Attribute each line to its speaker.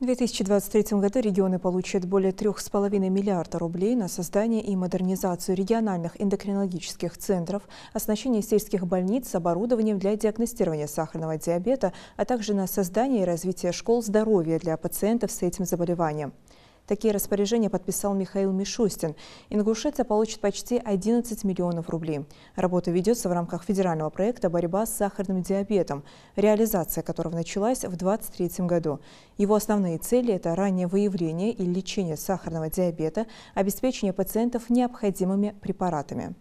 Speaker 1: В 2023 году регионы получат более 3,5 миллиарда рублей на создание и модернизацию региональных эндокринологических центров, оснащение сельских больниц оборудованием для диагностирования сахарного диабета, а также на создание и развитие школ здоровья для пациентов с этим заболеванием. Такие распоряжения подписал Михаил Мишустин. Ингушетия получит почти 11 миллионов рублей. Работа ведется в рамках федерального проекта «Борьба с сахарным диабетом», реализация которого началась в 2023 году. Его основные цели – это раннее выявление и лечение сахарного диабета, обеспечение пациентов необходимыми препаратами.